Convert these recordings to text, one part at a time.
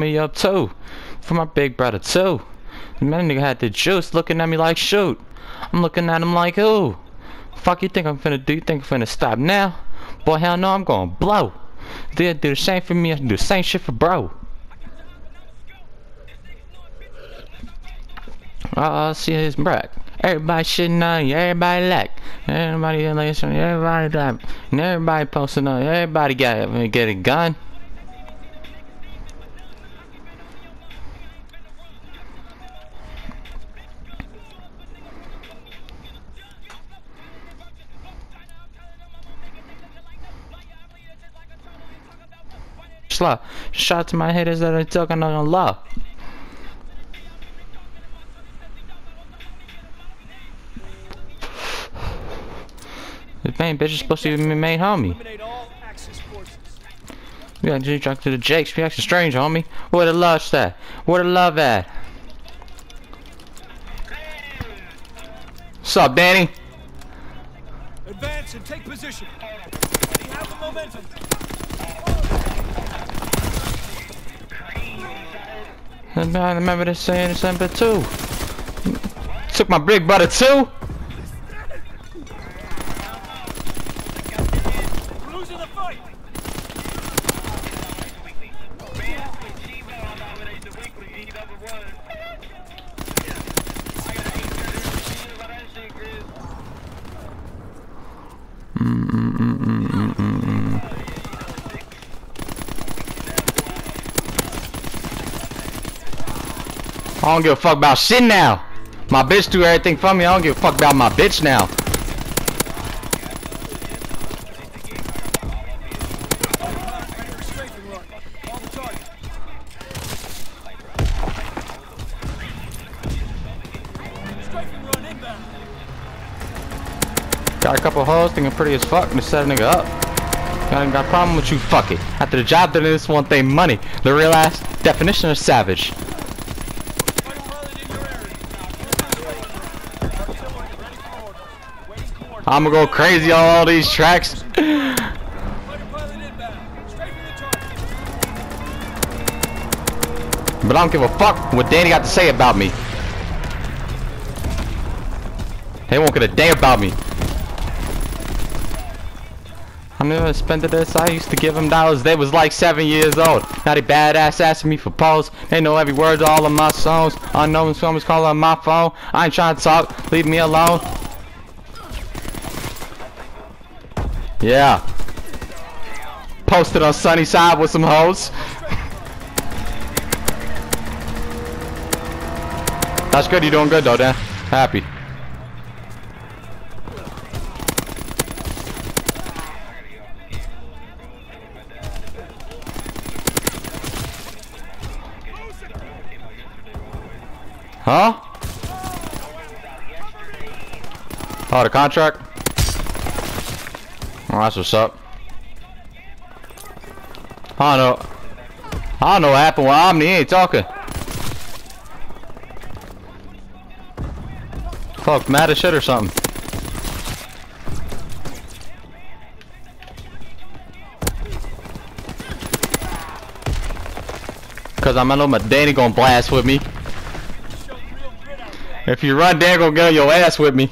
me up too. For my big brother too. Man, nigga had the juice looking at me like shoot. I'm looking at him like who? Fuck you think I'm finna do? You think I'm finna stop now? Boy, hell no, I'm gonna blow. They'll do the same for me, I do the same shit for bro. Uh, see his brack. Everybody shitting on you, everybody like, everybody listening, everybody driving, and everybody posting on, everybody got get a gun. Slow. Shot to my haters that are talking on love. The main bitch is supposed to be my main homie. We got to drunk to the Jakes. We acting strange, homie. Where the love's at? Where the love at? What's up, Danny? Advance and take position. We have the momentum. I remember this saying December too. Took my big brother too. We're I don't give a fuck about shit now. My bitch do everything for me. I don't give a fuck about my bitch now. And and. Got a couple hoes thinking pretty as fuck to set a nigga up. Got, got a problem with you, fuck it. After the job done this one thing, money. The real ass definition of savage. Fighter pilot in your area. Ready for order. Coordinates. I'ma go crazy on all these tracks. But I don't give a fuck what Danny got to say about me. They won't get a damn about me. I never spent this. I used to give them dollars. They was like seven years old. Now they badass asking me for pose. They know every word to all of my songs. Unknown someone's calling my phone. I ain't trying to talk. Leave me alone. Yeah. Posted on sunny side with some hoes. That's good. You're doing good though, Dan. Happy. Huh? Oh, the contract? Oh, that's what's up. I don't know. I don't know what happened with Omni. Ain't talking. Fuck, mad as shit or something. Cause i'm know my Danny gonna blast with me. If you run, Dan gonna get your ass with me.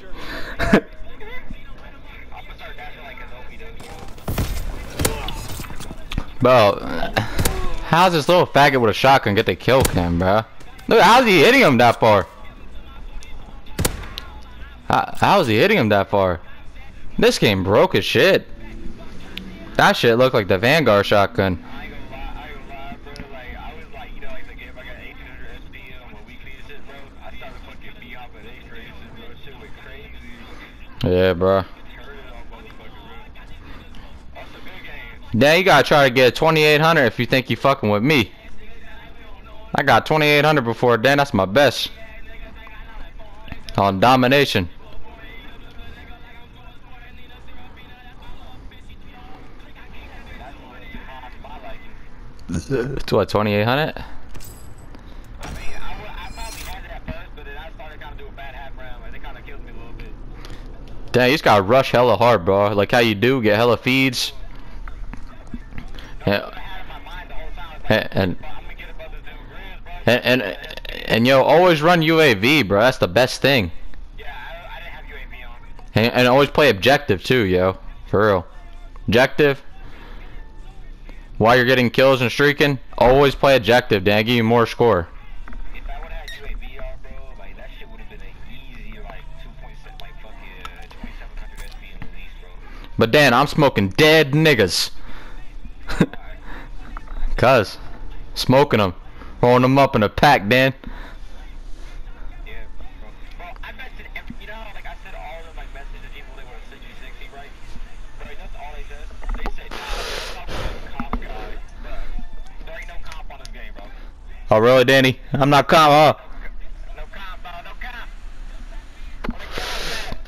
Bro, how's this little faggot with a shotgun get the kill cam, bro? Look, how's he hitting him that far? How, how's he hitting him that far? This game broke as shit. That shit looked like the Vanguard shotgun. I ain't gonna lie, I ain't gonna lie, bro. Like, I was like, you know, like the game, I got 1800 SP on my weekly and shit, bro. I started fucking beyond the X rays and bro, shit went crazy. Yeah, bro. Turn it on, motherfucker, bro. That's a good game. Now you gotta try to get 2800 if you think you fucking with me. I got 2800 before then. That's my best. On domination. To what, 2800? I mean, I, wa- I probably had it at first, but then I started kind of doing bad half round. Like, they kind of killed me a little bit. Dang, you just gotta rush hella hard, bro. Like how you do, get hella feeds. Yeah, I had in my mind the whole time, and, and And, and yo, always run UAV, bro. That's the best thing. And, and always play objective too, yo. For real. Objective. While you're getting kills and streaking, always play objective. Dan, give you more score. If I would have had UAV on, bro, like that shit would have been an easy like 2.7, like fucking 2700 SP in the least, bro. But Dan, I'm smoking dead niggas. Cuz, smoking them, rolling them up in a pack, Dan. Yeah, bro. Bro, I messaged every, you know how like I said all of them like messaged the people they were 60 60, right? Bro, that's all they said. They said, nah, I'm not a comp guy, bro. There ain't no comp on this game, bro. Oh really, Danny? I'm not calm, huh? No bro, no.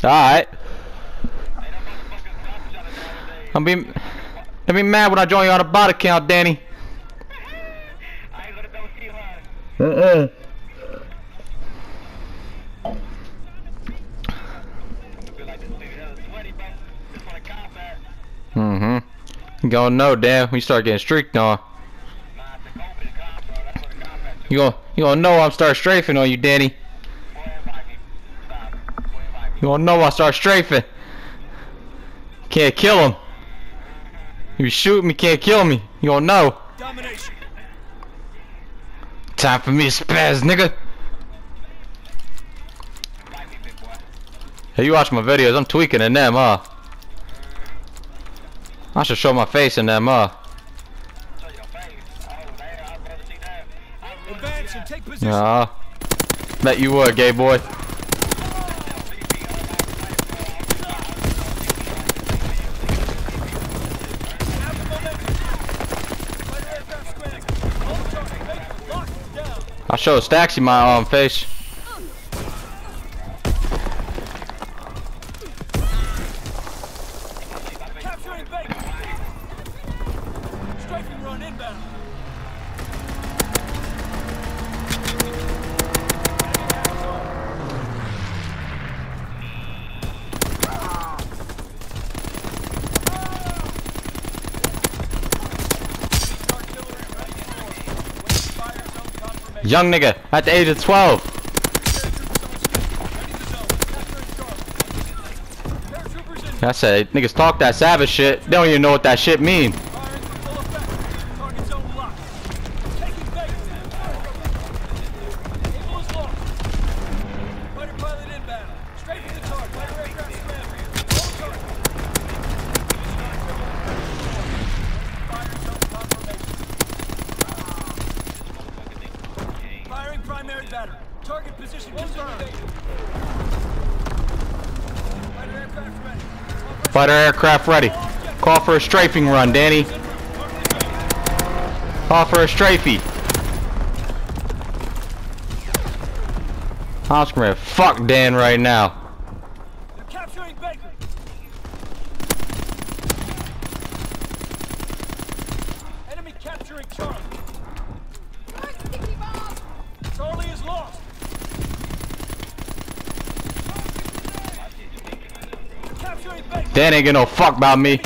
Alright. Ain't no motherfucking comp shot in nowadays. I'll be, I'll be mad when I join you on a bot account, Danny. Combat. Mm-hmm. You gonna know, damn. We start getting streaked on. You gonna, you gonna know I'm start strafing on you, Danny. You gonna know I start strafing. Can't kill him. You shoot me, can't kill me. You gonna know. Domination. Time for me to spaz, nigga. Boy. Hey, you watch my videos, I'm tweaking in them, huh? I should show my face in them, huh? Show your face. Oh, damn. I'd rather see that. I'd rather Advance see and that. take position. Yeah. Bet you would, gay boy. Have the momentum. Fighter aircraft scrambling. Hold target. Baker, locked I showed Staxy my um face. Young nigga at the age of 12. I said, niggas talk that savage shit. They don't even know what that shit mean. Fighter aircraft ready. Call for a strafing run, Danny. Call for a strafey. I'm screaming, fuck Dan right now. They're capturing Baker. Enemy capturing Charlie. Charlie is lost. They're Dan ain't gonna no fuck about me.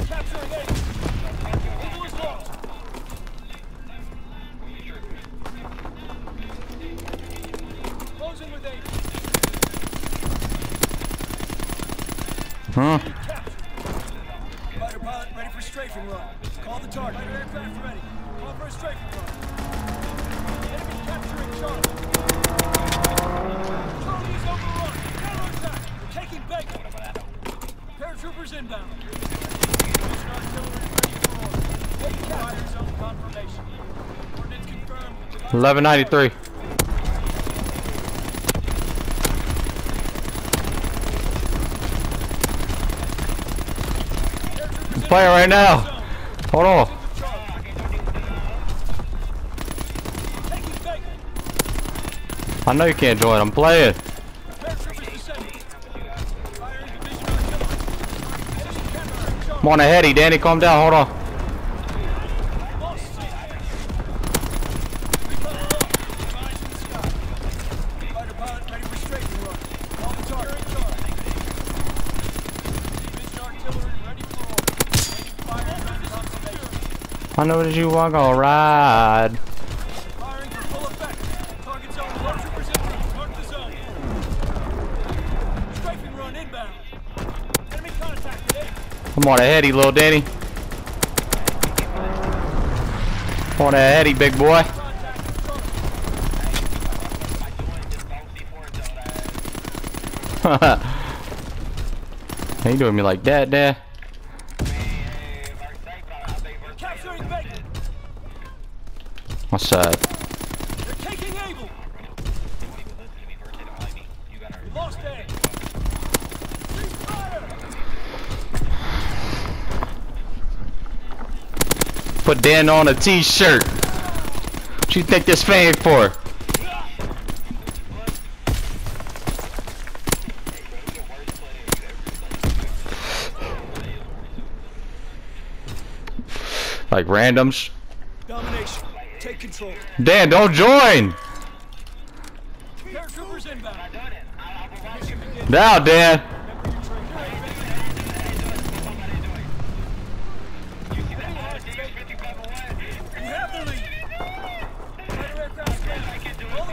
Inbound. Fire confirmed. 1193. Paratroopers Play it right now. Hold on. I know you can't join. I'm playing. Paratroopers descending. Firing division artillery. Enemy capturing Charlie. I'm on a heady, Danny. Calm down. Hold on. Lost. Recon locked. Eyes in the sky. I'm on a heady, little Danny. On a heady, big boy. Ain't doing me like that, Dad. What's that? Put Dan on a t-shirt. What you think this fame for? Like randoms. Domination. Take control. Dan, don't join. Now, Dan. You have the lead. Fighter aircraft scanned. Roll the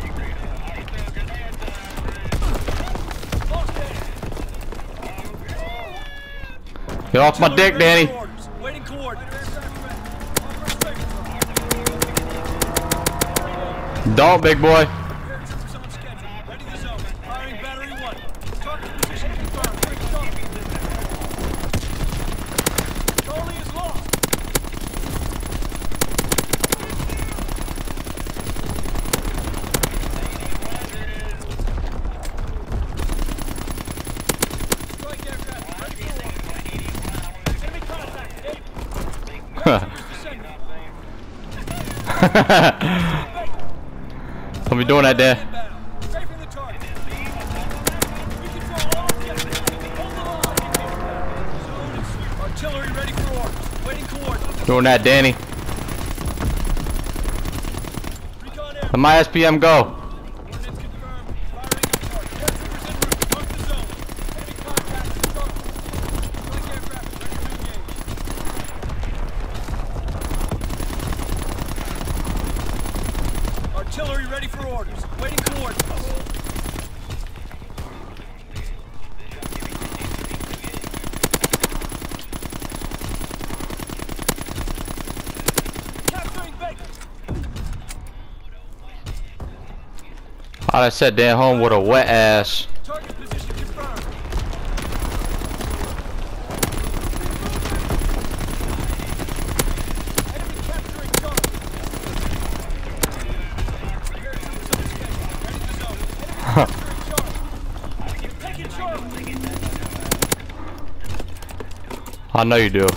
Get off my dick, Danny. for orders. Waiting coordinates. Don't, big boy. Paratroopers on schedule. Ready the zone. Firing battery one. Target position confirmed. Quick start. Charlie is lost. Strike aircraft ready for orders. Enemy contact. Eight. Paratroopers descending. Don't be doing that, Dan. Inbound. Strafing the target. We control all objectives. Hold the line. Zone and sweep. Artillery ready for doing Waiting there. Doing that, Danny. Let my SPM go. Coordinates confirmed. Firing on target. Paratroopers en route. Mark the zone. Enemy contact. Start. Strike aircraft ready to engage. Artillery ready for orders. Waiting coordinates. Capturing Baker. I said Dan home with a wet ass. I know you Enemy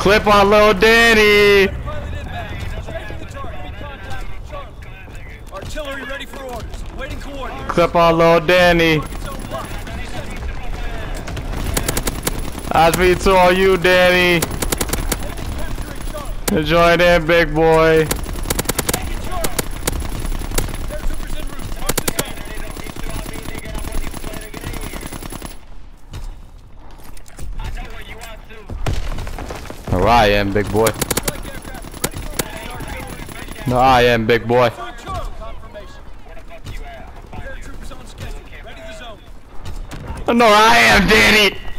Clip on little Danny. Pilot inbound. Strafing the target. Enemy contact with Charlie. Artillery ready for orders. Waiting coordinates. Clip on little Danny. Zone locked. That's me too on you, Danny. Join in, big boy. Taking Charlie. Paratroopers en route. Mark the zone. I am, big boy. No, I am, big boy. No, I am, Danny.